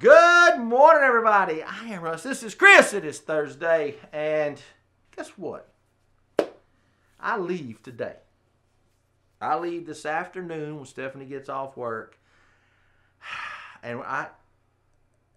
Good morning, everybody. I am Russ. This is Chris. It is Thursday, and guess what? I leave today. I leave this afternoon when Stephanie gets off work, and I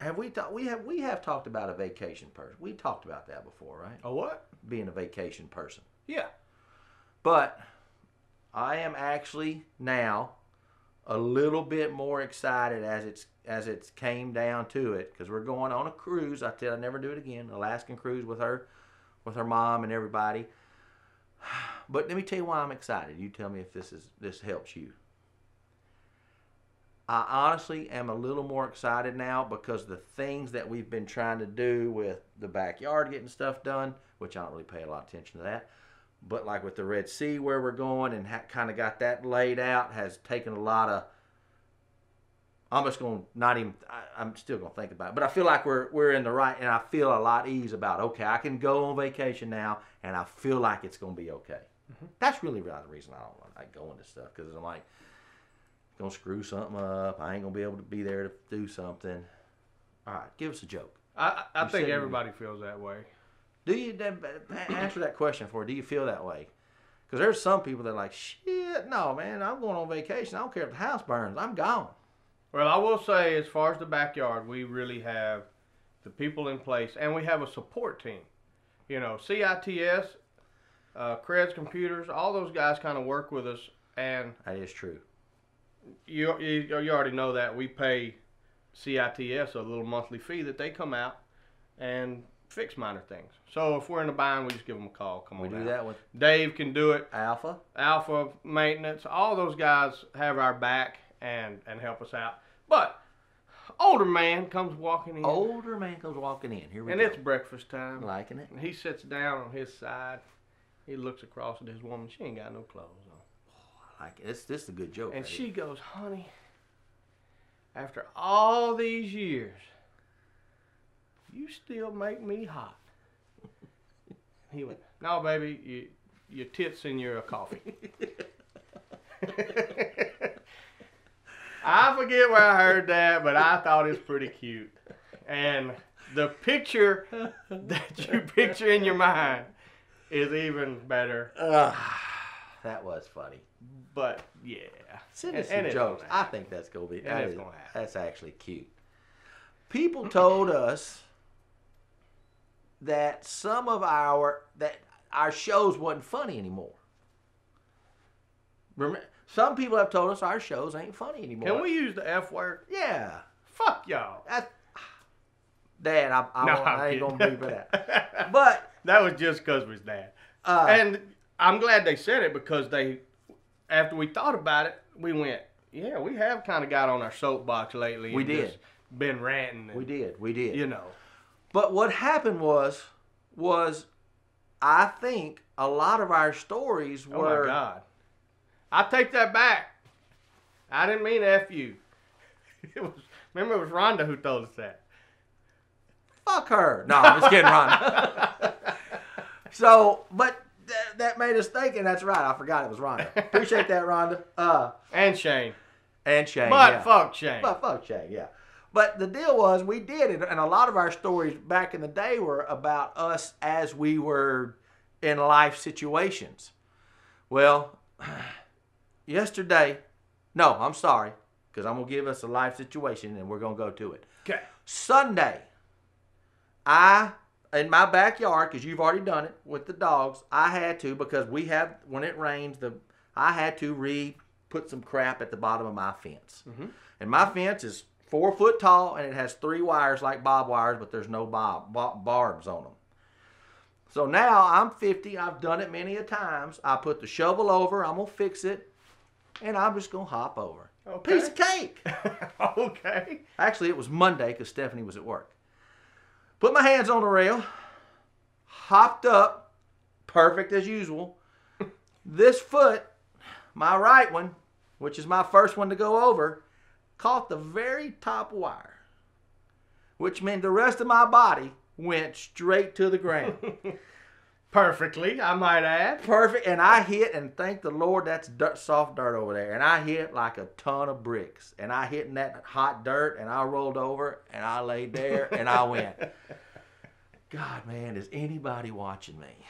have we talked. We have we have talked about a vacation person. We talked about that before, right? A what? Being a vacation person, Yeah. but I am actually now a little bit more excited as it's as it's came down to it because we're going on a cruise. I tell I never do it again. Alaskan cruise with her, with her mom and everybody. But let me tell you why I'm excited. You tell me if this is this helps you. I honestly am a little more excited now because the things that we've been trying to do with the backyard getting stuff done, which I don't really pay a lot of attention to that, but like with the Red C where we're going and ha- kind of got that laid out has taken a lot of. I'm just going to not even. I, I'm still going to think about it, but I feel like we're we're in the right, and I feel a lot ease about. Okay, I can go on vacation now, and I feel like it's going to be okay. Mm-hmm. That's really really the reason I don't like going to stuff because I'm like, gonna screw something up. I ain't gonna be able to be there to do something. All right, give us a joke. I, I I think everybody feels that way. Do you answer that question for? Do you feel that way? Because there's some people that are like, shit, no, man, I'm going on vacation. I don't care if the house burns. I'm gone. Well, I will say, as far as the backyard, we really have the people in place, and we have a support team. You know, CITS, uh, Creds Computers, all those guys kind of work with us, and That is true. you, you you already know that we pay CITS a little monthly fee that they come out and fix minor things. So if we're in a bind, we just give them a call. Come We on do out. that with Dave can do it. Alpha. Alpha Maintenance, all those guys have our back and and help us out. But older man comes walking in, Older man comes walking in. Here we and go. it's breakfast time. liking it. And he sits down on his side. He looks across at his woman. She ain't got no clothes on, oh, I like it. This this is a good joke. and right she here. goes, "Honey, after all these years, you still make me hot." He went, "No, baby, you, your tits in your coffee." I forget where I heard that, but I thought it's pretty cute. And the picture that you picture in your mind is even better. Ugh, that was funny. But yeah, Send us some jokes. I think that's gonna be. That is- gonna happen. That's actually cute. People told us that some of our that our shows wasn't funny anymore. Remember, some people have told us our shows ain't funny anymore. can we use the F word? Yeah. Fuck y'all. That, Dad, I, I, No, I ain't gonna kidding. be for that. But that was just because we was dad. uh, and I'm glad they said it because they, after we thought about it, we went, yeah, we have kind of got on our soapbox lately. We and did. just Been ranting. And, we did, we did. You know. But what happened was, was I think a lot of our stories were. Oh my God. I take that back. I didn't mean F you. It was remember it was Rhonda who told us that. Fuck her. No, I'm just kidding, Rhonda. so, but th- that made us think, and that's right. I forgot it was Rhonda. Appreciate that, Rhonda. Uh, And Shane. and Shane. But yeah. fuck Shane. But fuck Shane, yeah. But the deal was, we did it, and a lot of our stories back in the day were about us as we were in life situations. Well, yesterday, no, I'm sorry, because I'm gonna give us a life situation, and we're gonna go to it. Okay. Sunday, I in my backyard because you've already done it with the dogs. I had to because we have when it rains the I had to re put some crap at the bottom of my fence, mm-hmm. and my fence is four foot tall and it has three wires like bob wires, but there's no bob, barbs on them. So now I'm 50. I've done it many a times. I put the shovel over. I'm gonna fix it, and I'm just gonna hop over. Okay. Piece of cake. okay. Actually, it was Monday because Stephanie was at work. Put my hands on the rail, hopped up, perfect as usual. this foot, my right one, which is my first one to go over, caught the very top wire, which meant the rest of my body went straight to the ground. Perfectly, I might add. Perfect. And I hit, and thank the Lord, that's dirt, soft dirt over there. And I hit like a ton of bricks. And I hit in that hot dirt, and I rolled over, and I laid there, and I went, God, man, is anybody watching me?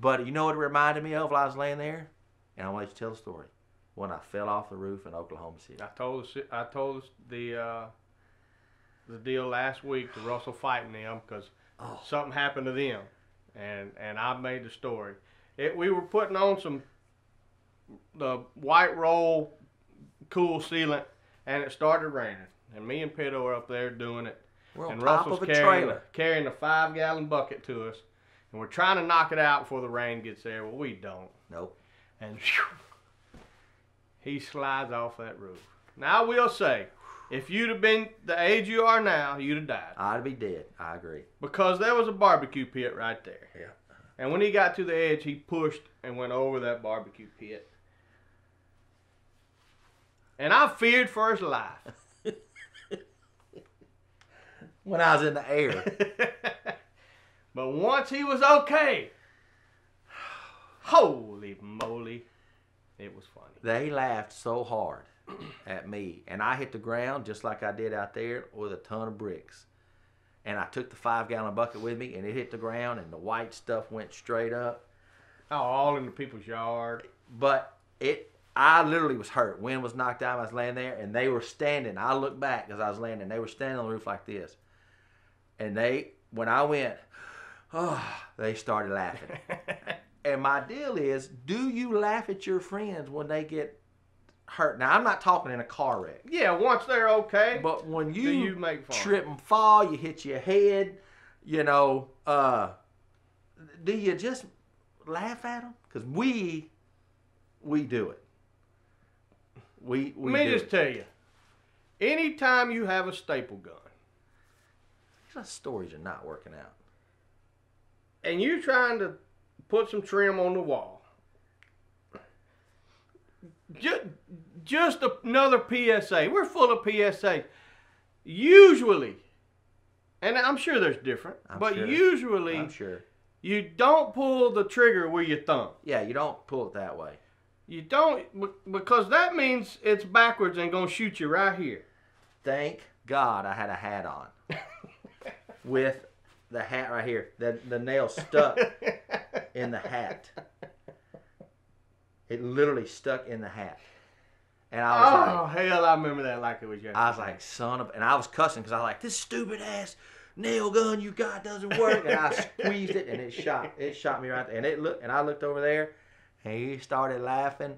But you know what it reminded me of while I was laying there? And I want you to tell the story. When I fell off the roof in Oklahoma City. I told the, I told the uh, the deal last week to Russell fighting them because Oh. something happened to them, and and I made the story. It, we were putting on some the white roll cool sealant, and it started raining. And me and Pitto were up there doing it, We're on and top Russell's of a carrying trailer. carrying a five gallon bucket to us, and we're trying to knock it out before the rain gets there. Well, we don't Nope. and phew, he slides off that roof. Now I will say, if you'd have been the age you are now, you'd have died I'd be dead. I agree. because there was a barbecue pit right there. Yeah. And when he got to the edge, he pushed and went over that barbecue pit. And I feared for his life. When I was in the air. but once he was okay, holy moly, it was funny. They laughed so hard at me, and I hit the ground just like I did out there with a ton of bricks. And I took the five gallon bucket with me, and it hit the ground, and the white stuff went straight up. Oh, all in the people's yard. But it, I literally was hurt. Wind was knocked out. I was laying there, and they were standing. I looked back as I was landing. They were standing on the roof like this, and they, when I went, oh, they started laughing. And my deal is, do you laugh at your friends when they get hurt? Now, I'm not talking in a car wreck, yeah, once they're okay, but when you, you make fun? trip and fall, you hit your head, you know, uh, do you just laugh at them? Because we, we do it. We, we Let me just it. tell you, anytime you have a staple gun These stories are not working out. and you're trying to put some trim on the wall, just, just another PSA. We're full of PSA. Usually, and I'm sure there's different, I'm but sure. usually I'm sure. you don't pull the trigger with your thumb. Yeah, you don't pull it that way. You don't because that means it's backwards and gonna shoot you right here. Thank God I had a hat on with the hat right here. The, the nail stuck in the hat. It literally stuck in the hat. And I was like oh like, hell, I remember that like it was yesterday. I was like, son of, and I was cussing because I was like, this stupid ass nail gun you got doesn't work. And I squeezed it and it shot, it shot me right there. And it looked, and I looked over there, and he started laughing,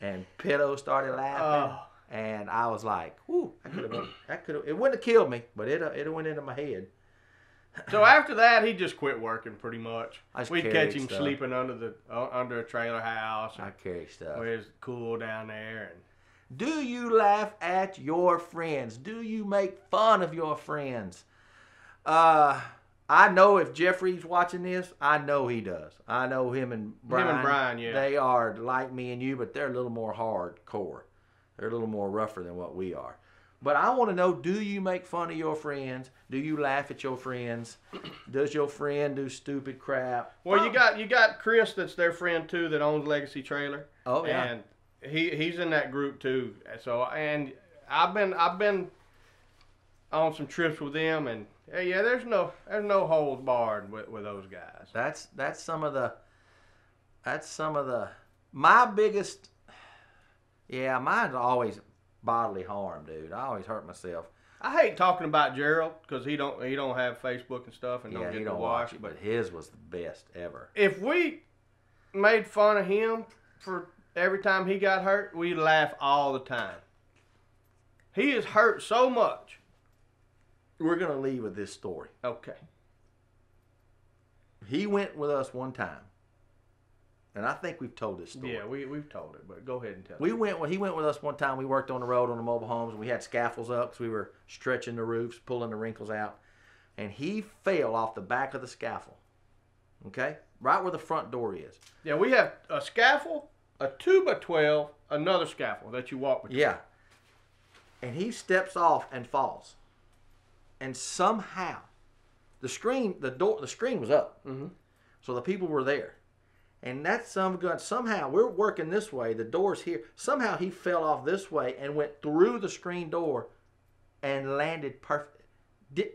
and Pitto started laughing, Oh. and I was like, whoo, that could have that could have, it wouldn't have killed me, but it, it went into my head. So after that, he just quit working pretty much. We'd catch him stuff. sleeping under the uh, under a trailer house, I carry stuff. where it's cool down there. And Do you laugh at your friends? Do you make fun of your friends? Uh, I know if Jeffrey's watching this, I know he does. I know him and Brian. Him and Brian, yeah. They are like me and you, but they're a little more hardcore. They're a little more rougher than what we are. But I want to know: Do you make fun of your friends? Do you laugh at your friends? Does your friend do stupid crap? well, you oh. got you got Chris, that's their friend too, that owns Legacy Trailer. Oh yeah. and he he's in that group too. So and I've been I've been on some trips with them, and yeah, yeah there's no there's no holds barred with, with those guys. That's that's some of the that's some of the my biggest yeah, mine's always bodily harm, dude. I always hurt myself. I hate talking about Gerald because he don't he don't have Facebook and stuff and yeah, don't get he to don't watch. watch it, but his was the best ever. if we made fun of him for every time he got hurt, we laugh all the time. He is hurt so much. We're gonna leave with this story. Okay. He went with us one time, and I think we've told this story. Yeah, we we've told it, but go ahead and tell We it. went. Well, he went with us one time. We worked on the road on the mobile homes, and we had scaffolds up because we were stretching the roofs, pulling the wrinkles out. And he fell off the back of the scaffold. Okay, right where the front door is. Yeah, we have a scaffold, a two by twelve, another scaffold that you walk between. Yeah. And he steps off and falls. And somehow, the screen, the door, the screen was up, Mhm. So the people were there. And that some gun somehow we're working this way, the door's here. Somehow he fell off this way and went through the screen door and landed perfect did,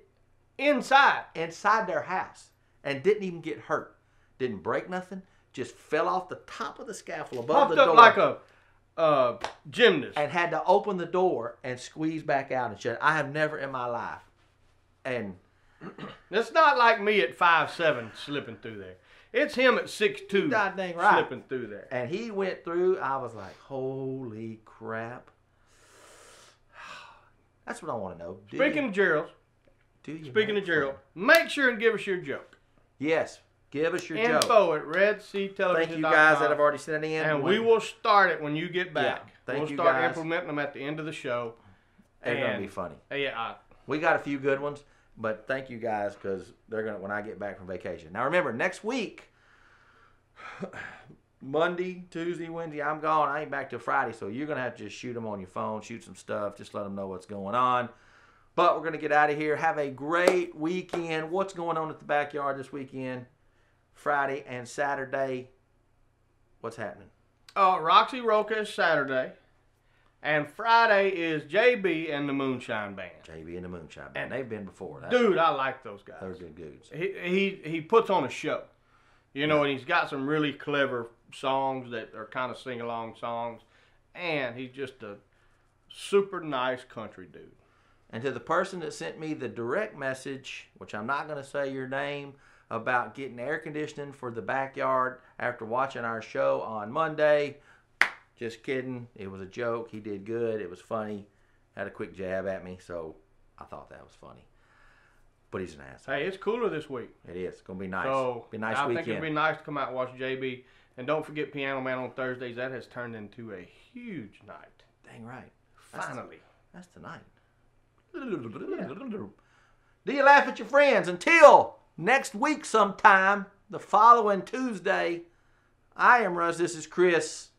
Inside. inside their house and didn't even get hurt. Didn't break nothing. Just fell off the top of the scaffold above Puffed the door like a uh, gymnast. and had to open the door and squeeze back out and shut. I have never in my life. And It's not like me at five seven slipping through there. It's him at six two God dang right. slipping through there. and he went through. I was like, holy crap. That's what I want to know. Do Speaking you, of Gerald, do you speaking make of Gerald, fun? make sure and give us your joke. yes, give us your joke. Info at Red C Television. Thank you guys that have already sent it in. And we will start it when you get back. thank we'll you start guys. implementing them at the end of the show. They're gonna be funny. Yeah, I, We got a few good ones, but thank you guys because they're gonna when I get back from vacation. Now remember, next week, Monday, Tuesday, Wednesday, I'm gone. I ain't back till Friday, so you're gonna have to just shoot them on your phone, shoot some stuff, just let them know what's going on. But we're gonna get out of here. Have a great weekend. What's going on at the backyard this weekend? Friday and Saturday. What's happening? uh, Roxy Roca is Saturday, and Friday is JB and the Moonshine Band. JB and the Moonshine Band. And They've been before. That, Dude, I like those guys. they're good dudes. he he he puts on a show, you know, and he's got some really clever songs that are kind of sing along songs, and he's just a super nice country dude. And to the person that sent me the direct message, which I'm not going to say your name, about getting air conditioning for the backyard after watching our show on Monday, just kidding. It was a joke. He did good. It was funny. Had a quick jab at me, so I thought that was funny. But he's an ass. Hey, it's cooler this week, It is. It's going to be nice. so be nice I weekend. think it'd be nice to come out and watch JB. And don't forget Piano Man on Thursdays. That has turned into a huge night. Dang right. That's- Finally. That's tonight. Do you laugh at your friends until next week sometime, the following Tuesday? I am Russ. This is Chris.